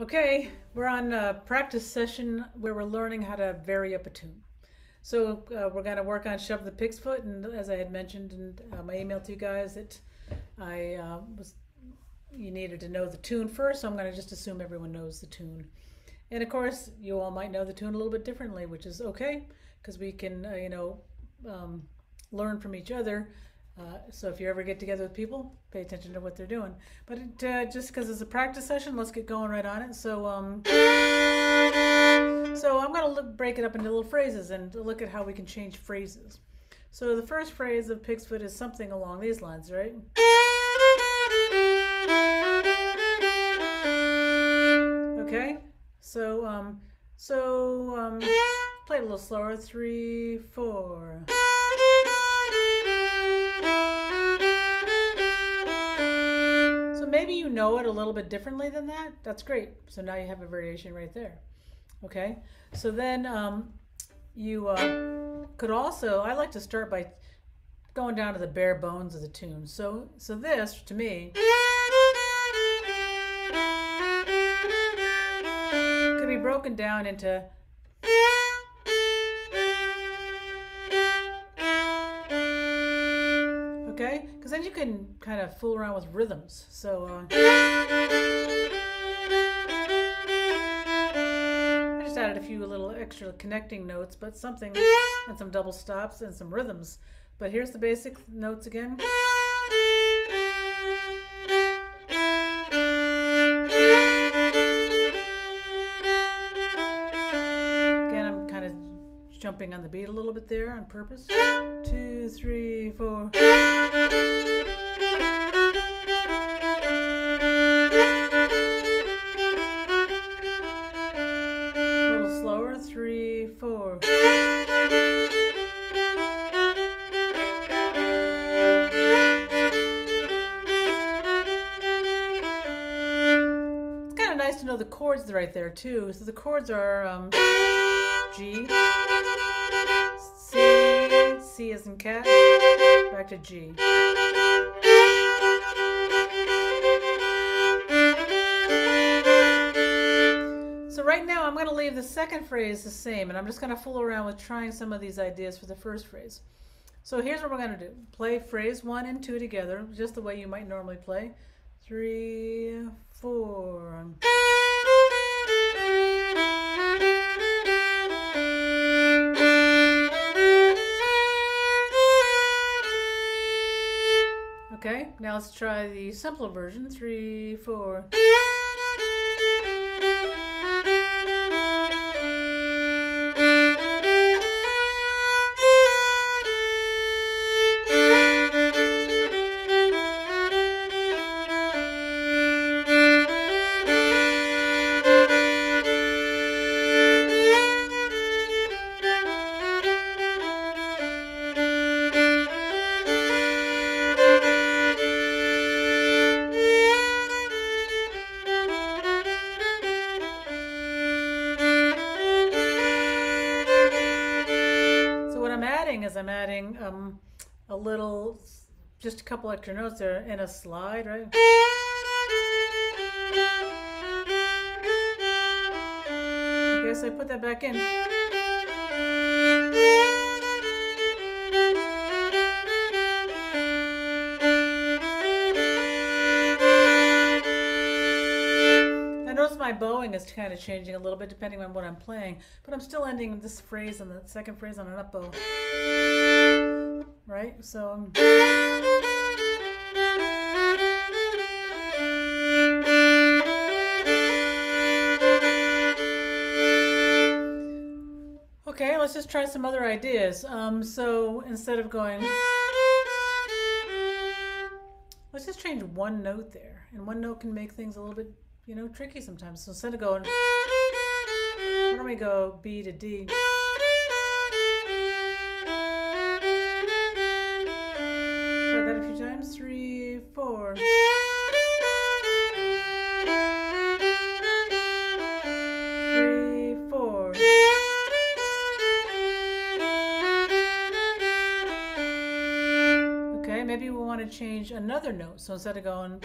Okay, we're on a practice session where we're learning how to vary up a tune. So uh, we're going to work on Shove the Pig's Foot, and as I had mentioned in uh, my email to you guys, that I uh, was you needed to know the tune first, so I'm going to just assume everyone knows the tune. And of course, you all might know the tune a little bit differently, which is okay, because we can, uh, you know, um, learn from each other. Uh, so if you ever get together with people, pay attention to what they're doing. But it, uh, just because it's a practice session, let's get going right on it. So, um, so I'm going to break it up into little phrases and look at how we can change phrases. So the first phrase of Pig's Foot is something along these lines, right? Okay, so um, so um, play it a little slower. Three, four. Maybe you know it a little bit differently than that. That's great. So now you have a variation right there. Okay. So then um, you uh, could also, I like to start by going down to the bare bones of the tune. So, so this to me could be broken down into Because then you can kind of fool around with rhythms. So, uh, I just added a few little extra connecting notes, but something, and some double stops and some rhythms. But here's the basic notes again. Again, I'm kind of jumping on the beat a little bit there on purpose. Two, three, four. to know the chords right there too. So the chords are um, G, C, as in cat, back to G. So right now I'm going to leave the second phrase the same and I'm just going to fool around with trying some of these ideas for the first phrase. So here's what we're going to do. Play phrase one and two together, just the way you might normally play. Three, four. Okay, now let's try the simpler version. Three, four. I'm adding um, a little, just a couple extra notes there in a slide, right? Okay, so I put that back in. Is kind of changing a little bit depending on what I'm playing, but I'm still ending this phrase and the second phrase on an up bow. Right? So um, Okay, let's just try some other ideas. Um, so instead of going, let's just change one note there. And one note can make things a little bit you know, tricky sometimes. So instead of going, why don't we go B to D? Try that a few times. Three, four. Three, four. Okay, maybe we want to change another note. So instead of going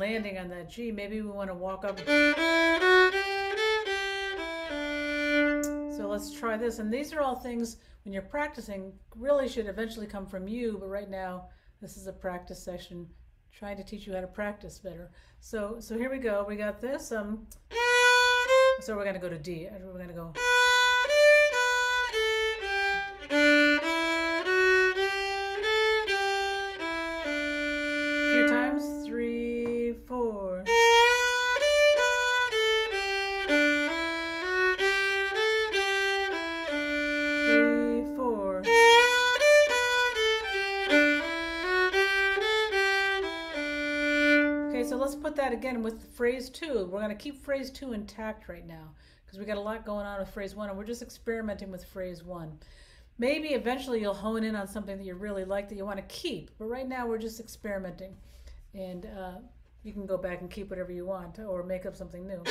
landing on that G, maybe we want to walk up. So let's try this. And these are all things when you're practicing really should eventually come from you, but right now this is a practice session trying to teach you how to practice better. So so here we go. We got this. Um so we're gonna go to D. We're gonna go again with phrase two. We're going to keep phrase two intact right now because we got a lot going on with phrase one and we're just experimenting with phrase one. Maybe eventually you'll hone in on something that you really like that you want to keep, but right now we're just experimenting. And uh, you can go back and keep whatever you want or make up something new.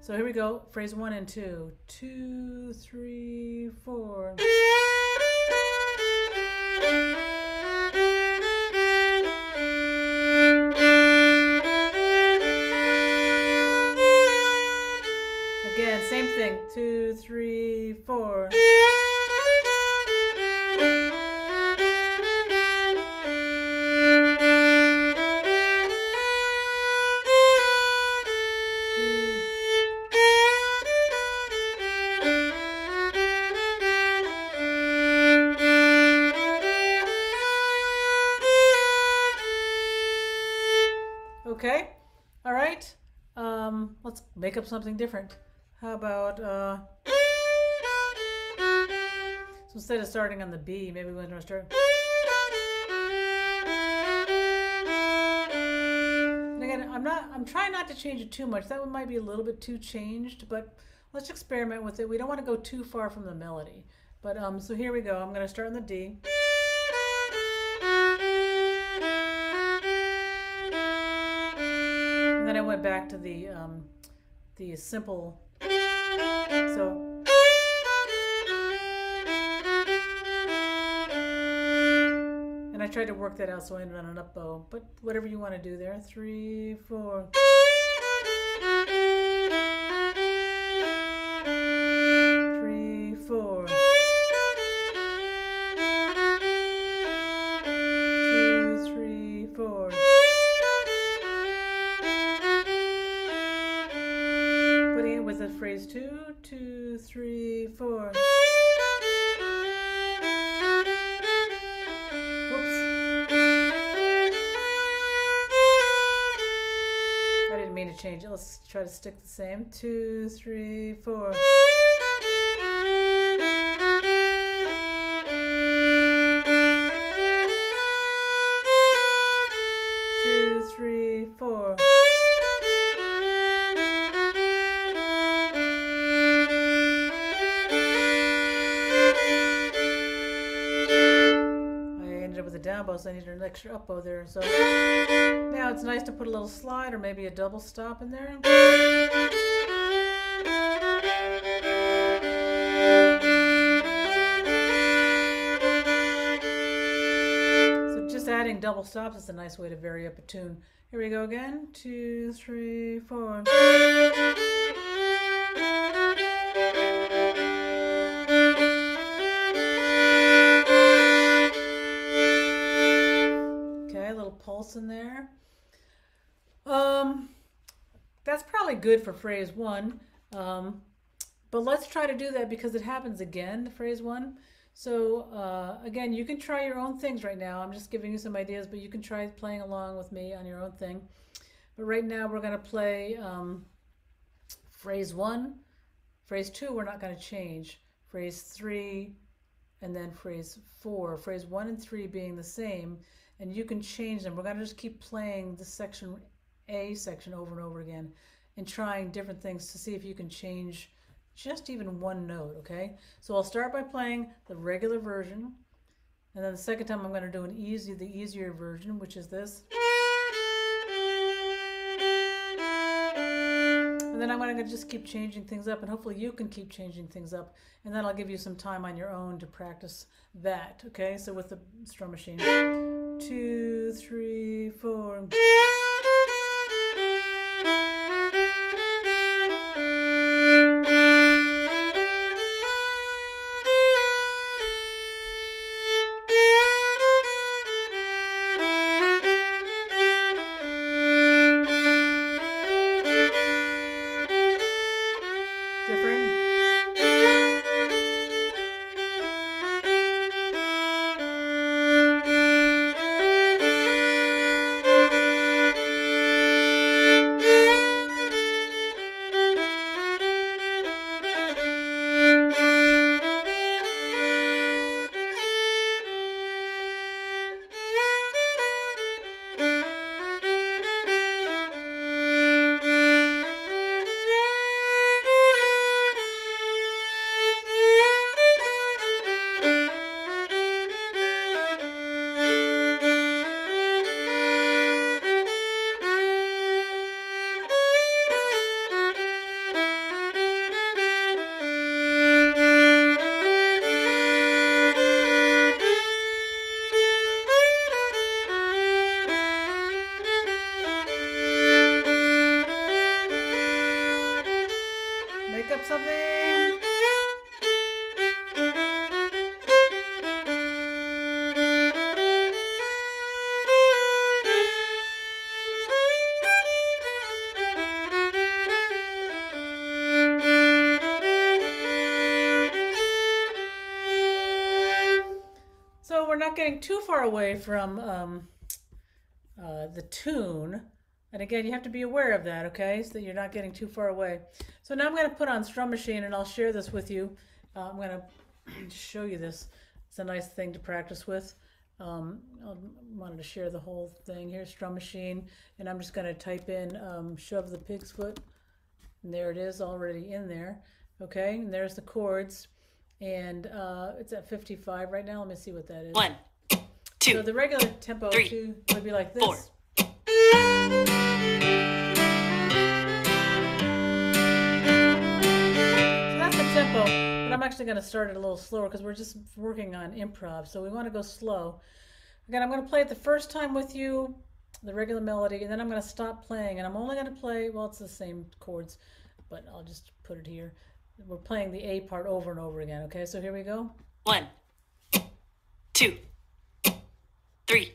So here we go, phrase one and two. Two, three, four. Thing. Two, three, four. Okay, all right. Um, let's make up something different. How about, uh, so instead of starting on the B, maybe we want to start. And again, I'm not, I'm trying not to change it too much. That one might be a little bit too changed, but let's experiment with it. We don't want to go too far from the melody. But, um, so here we go. I'm going to start on the D. And then I went back to the, um, the simple so and I tried to work that out so I ended on an up bow, but whatever you want to do there. Three, four. Change it. Let's try to stick the same. Two, three, four. Two, three, four. So I needed an extra up bow there. So now it's nice to put a little slide or maybe a double stop in there. So just adding double stops is a nice way to vary up a tune. Here we go again. Two, three, four. Pulse in there. Um, that's probably good for phrase one. Um, but let's try to do that because it happens again, the phrase one. So uh, again, you can try your own things right now. I'm just giving you some ideas, but you can try playing along with me on your own thing. But right now we're going to play um, phrase one. Phrase two, we're not going to change. Phrase three, and then phrase four. Phrase one and three being the same, and you can change them. We're going to just keep playing this section a section over and over again and trying different things to see if you can change just even one note, okay? So I'll start by playing the regular version, and then the second time I'm going to do an easy, the easier version, which is this. And then I'm going to just keep changing things up, and hopefully you can keep changing things up, and then I'll give you some time on your own to practice that, okay? So with the strum machine. Two, three, four. Getting too far away from um, uh, the tune. And again, you have to be aware of that, okay? So that you're not getting too far away. So now I'm going to put on Strum Machine and I'll share this with you. Uh, I'm going to show you this. It's a nice thing to practice with. Um, I wanted to share the whole thing. Here's Strum Machine. And I'm just going to type in um, Shove the Pig's Foot. And there it is already in there. Okay, and there's the chords. And uh, it's at 55 right now. Let me see what that is. One, two. So the regular tempo three, two would be like this. four. So that's the tempo, but I'm actually going to start it a little slower because we're just working on improv. So we want to go slow. Again, I'm going to play it the first time with you, the regular melody, and then I'm going to stop playing. And I'm only going to play, well, it's the same chords, but I'll just put it here. We're playing the A part over and over again, okay? So here we go. One, two, three,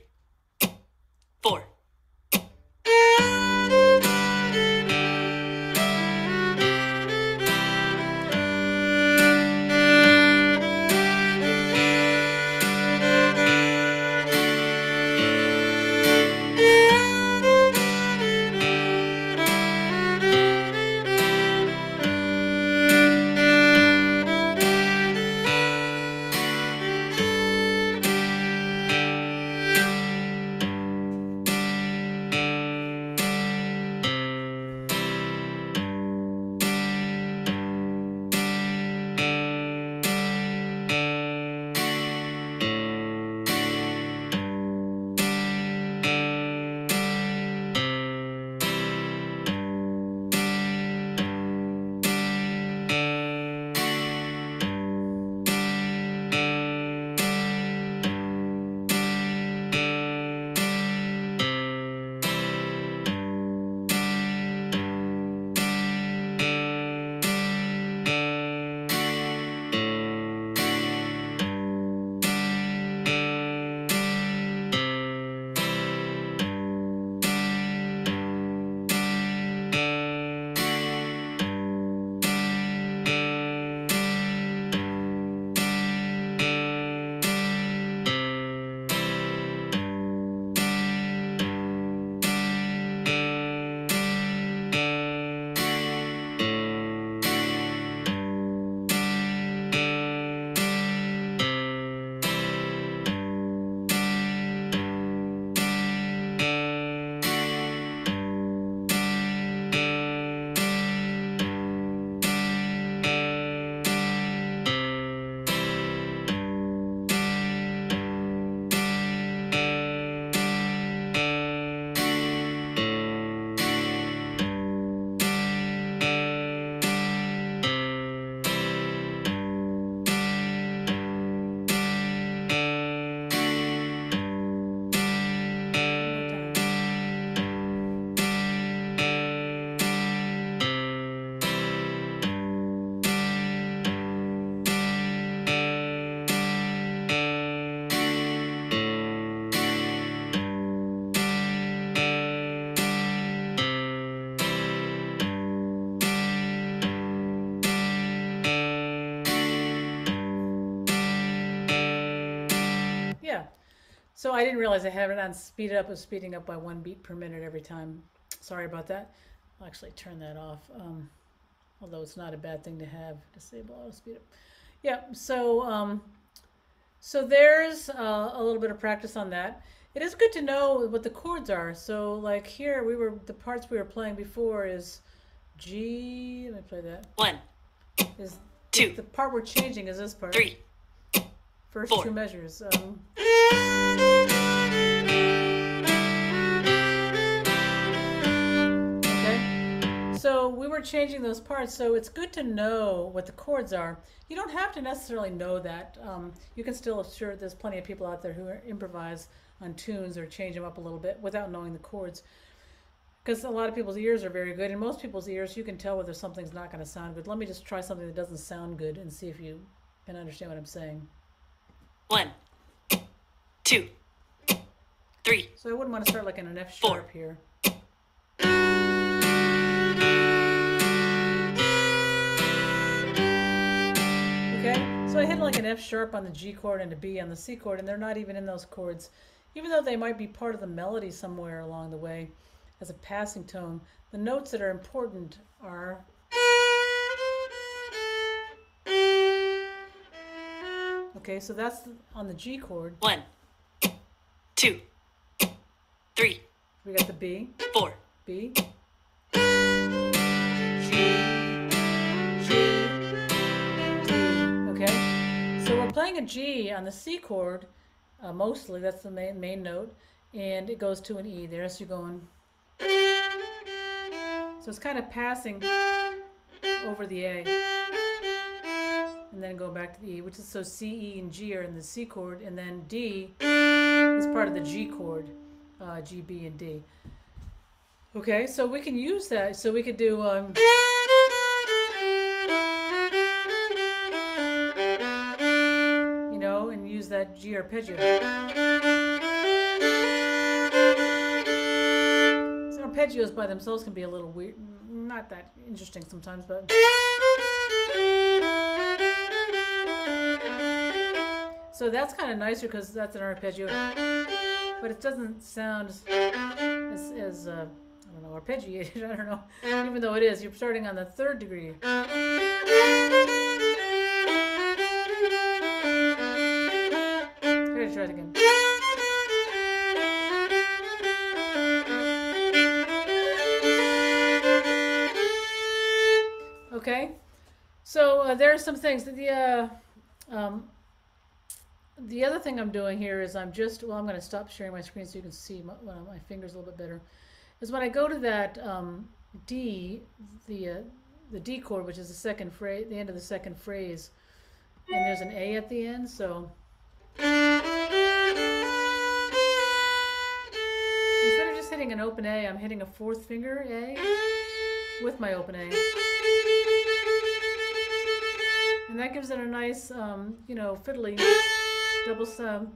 So I didn't realize I had it on speed up. It was speeding up by one beat per minute every time. Sorry about that. I'll actually turn that off. Um, although it's not a bad thing to have. Disable auto speed up. Yeah. So um, so there's uh, a little bit of practice on that. It is good to know what the chords are. So like here, we were the parts we were playing before is G. Let me play that. One, Is Two. the part we're changing is this part. three. First four. two measures. Um, So we were changing those parts, so it's good to know what the chords are. You don't have to necessarily know that. Um, you can still, sure, there's plenty of people out there who improvise on tunes or change them up a little bit without knowing the chords. Because a lot of people's ears are very good. In most people's ears, you can tell whether something's not going to sound good. Let me just try something that doesn't sound good and see if you can understand what I'm saying. One, two, three. So I wouldn't want to start like in an F Four. sharp here. So I hit like an F sharp on the G chord and a B on the C chord, and they're not even in those chords, even though they might be part of the melody somewhere along the way as a passing tone. The notes that are important are Okay, so that's on the G chord. One, two, three, We got the B, four, B, playing a G on the C chord, uh, mostly, that's the main, main note, and it goes to an E there, so you're going. So it's kind of passing over the A. And then go back to the E, which is so C, E, and G are in the C chord, and then D is part of the G chord, uh, G, B, and D. Okay, so we can use that. So we could do. Um, that G arpeggio. So arpeggios by themselves can be a little weird, not that interesting sometimes, but. So that's kind of nicer because that's an arpeggio, but it doesn't sound as, as, as uh, I don't know, arpeggiated. I don't know, even though it is. You're starting on the third degree. Uh, there are some things that the uh, um, the other thing I'm doing here is I'm just well I'm going to stop sharing my screen so you can see my, my fingers a little bit better. Is when I go to that um, D, the uh, the D chord, which is the second phrase, the end of the second phrase, and there's an A at the end, so. Instead of just hitting an open A, I'm hitting a fourth finger A with my open A. And that gives it a nice, um, you know, fiddly double stop.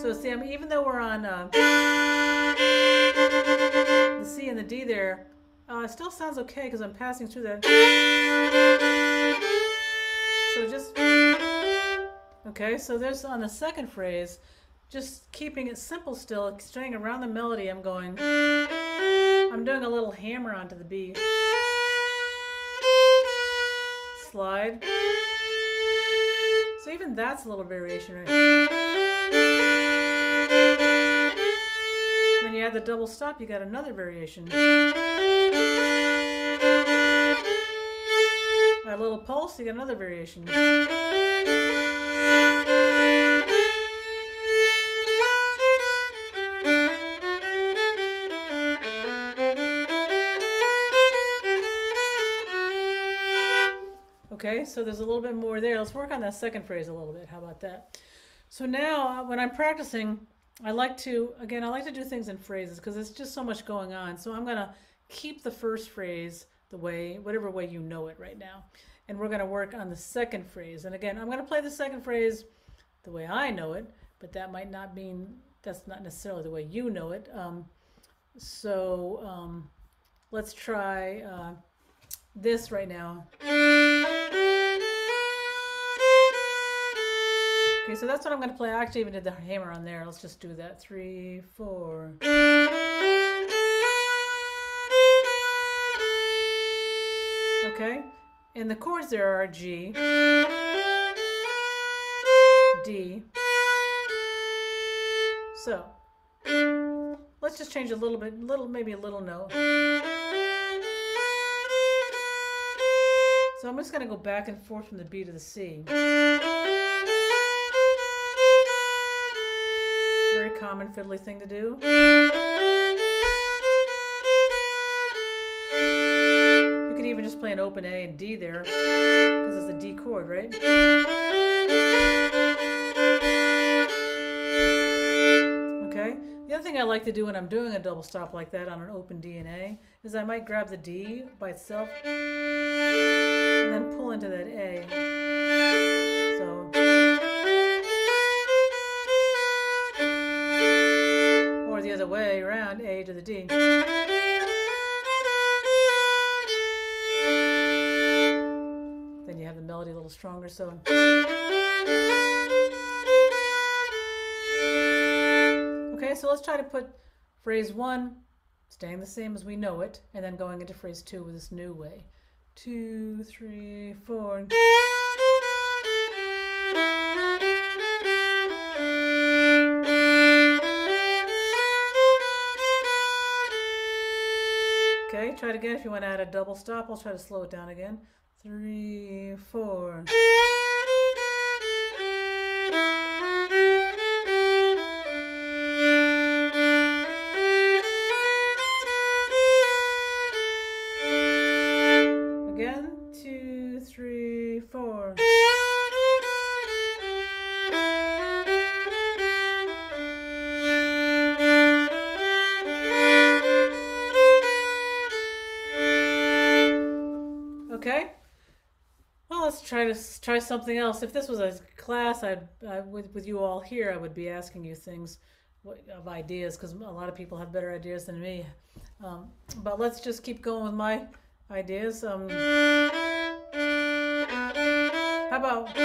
So see, I mean, even though we're on uh, the C and the D there, uh, it still sounds okay because I'm passing through that. So just, okay, so there's on the second phrase, just keeping it simple still, staying around the melody, I'm going, I'm doing a little hammer onto the B. Slide. So even that's a little variation, right? Then you add the double stop, you got another variation. A little pulse, you got another variation. So there's a little bit more there. Let's work on that second phrase a little bit. How about that? So now uh, when I'm practicing, I like to, again, I like to do things in phrases because there's just so much going on. So I'm going to keep the first phrase the way, whatever way you know it right now. And we're going to work on the second phrase. And again, I'm going to play the second phrase the way I know it, but that might not mean, that's not necessarily the way you know it. Um, so um, let's try uh, this right now. Okay, so that's what I'm going to play. I actually even did the hammer on there. Let's just do that. Three, four. Okay, and the chords there are G, D. So, let's just change a little bit, little maybe a little note. So I'm just going to go back and forth from the B to the C. Common fiddly thing to do. You could even just play an open A and D there, because it's a D chord, right? Okay. The other thing I like to do when I'm doing a double stop like that on an open D and A is I might grab the D by itself and then pull into that A. way around A to the D. Then you have the melody a little stronger, so. Okay, so let's try to put phrase one, staying the same as we know it, and then going into phrase two with this new way. Two, three, four. Try it again. If you want to add a double stop, I'll try to slow it down again. Three, four. Try something else. If this was a class, I'd I, with with you all here, I would be asking you things of ideas because a lot of people have better ideas than me. Um, but let's just keep going with my ideas. Um, how about?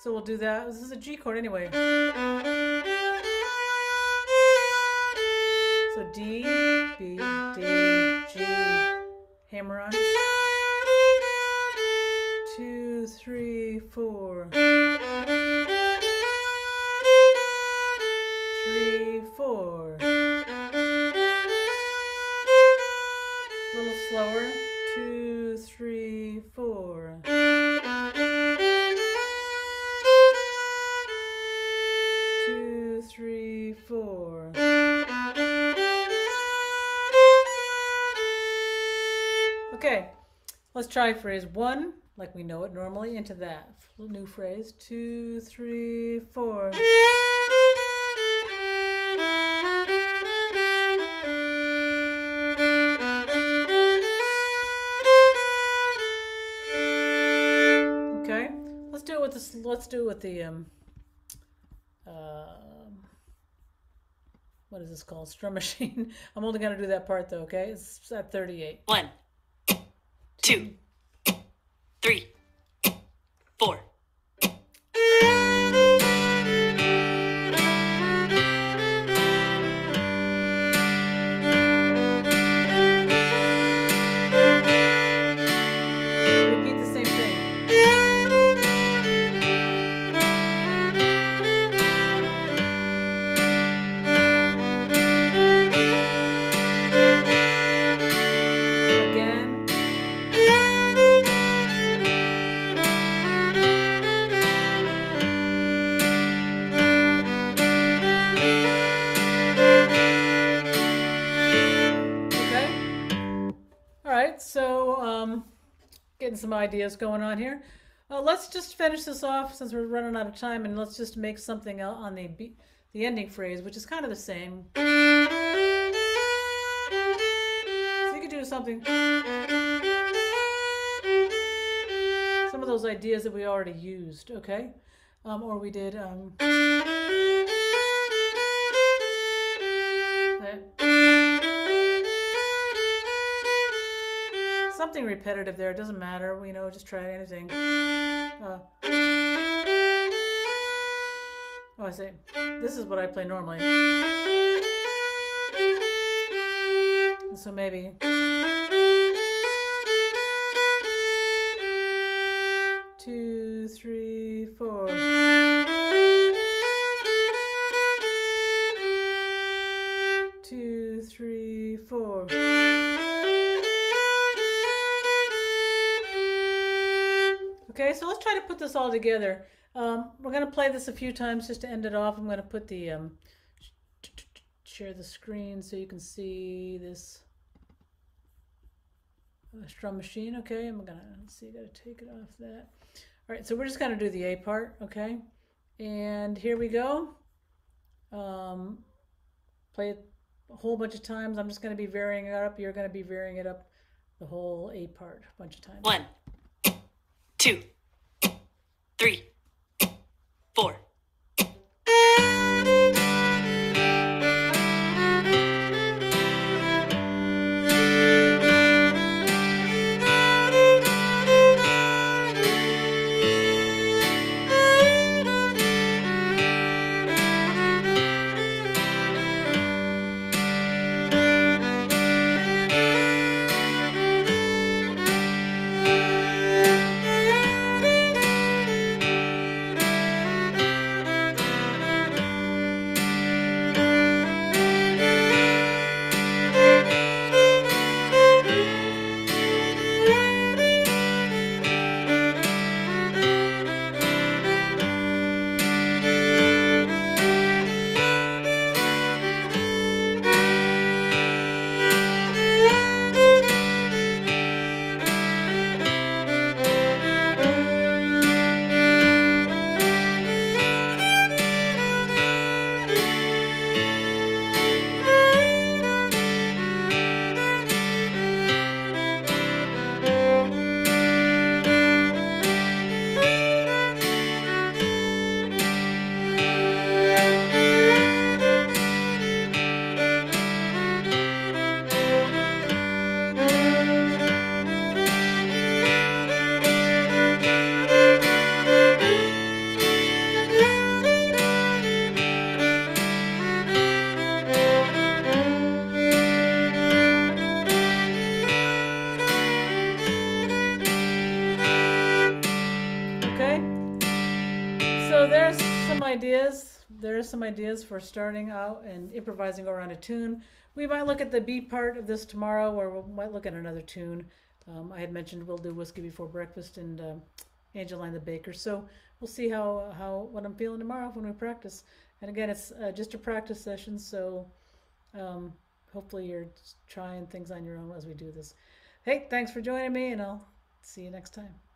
So we'll do that. This is a G chord anyway. So D, B, D, G, hammer on. Two, three, four. Three, four. A little slower. Two, three, four. Two, three, four. Okay, let's try phrase one, like we know it normally, into that new phrase. Two, three, four. Okay, let's do it with this. Let's do it with the um, um, what is this called? Strum machine. I'm only gonna do that part though. Okay, it's at 38. One, two, three, four. Some ideas going on here. Uh, let's just finish this off since we're running out of time, and let's just make something on the be- the ending phrase, which is kind of the same. So you could do something. Some of those ideas that we already used, okay? Um, or we did. Um, something repetitive there. It doesn't matter. You know, just try anything. Uh, oh, I see. This is what I play normally. So maybe. All together. Um, we're going to play this a few times just to end it off. I'm going to put the um, share the screen so you can see this strum machine. Okay, I'm gonna let's see. Got to take it off that. All right, so we're just gonna do the A part. Okay, and here we go. Um, play it a whole bunch of times. I'm just gonna be varying it up. You're gonna be varying it up the whole A part a bunch of times. One, two, three, four. Some ideas for starting out and improvising around a tune. We might look at the B part of this tomorrow, or we might look at another tune. Um, I had mentioned we'll do whiskey before breakfast and uh, Angeline the baker. So we'll see how how what I'm feeling tomorrow when we practice. And again, it's uh, just a practice session, so um, hopefully you're trying things on your own as we do this. Hey, thanks for joining me, and I'll see you next time.